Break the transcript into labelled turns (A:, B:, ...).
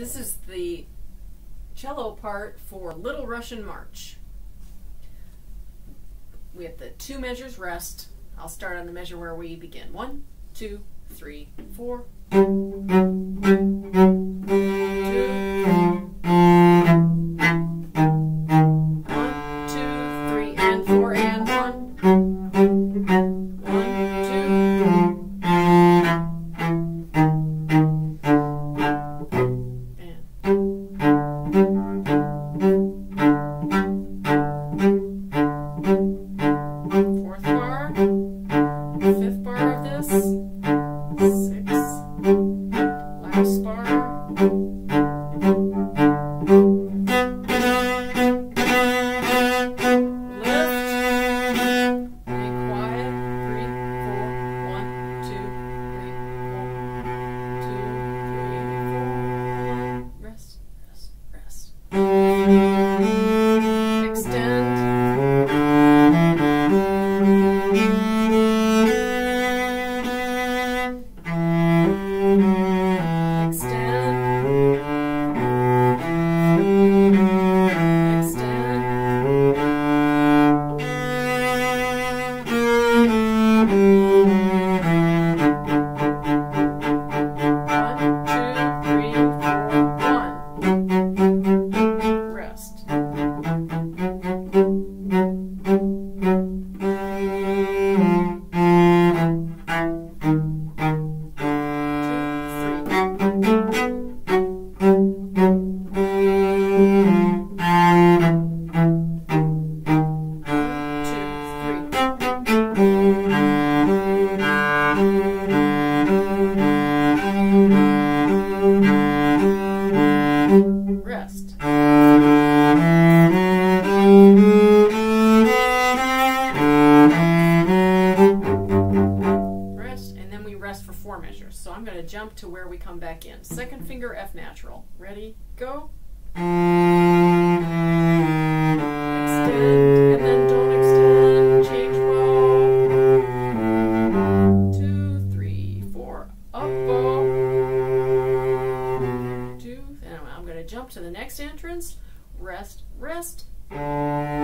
A: This is the cello part for Little Russian March. We have the two measures rest. I'll start on the measure where we begin. One, two, three, four. Six, last bar. Lift, be quiet, three, four, one, two, three, four, two, three, four, rest, rest, rest. Extend. Rest, four measures. So I'm going to jump to where we come back in. Second finger F natural. Ready? Go. Extend, and then don't extend. Change bow. Two, three, four. Up bow. Two, and I'm going to jump to the next entrance. Rest, rest. One, rest, rest.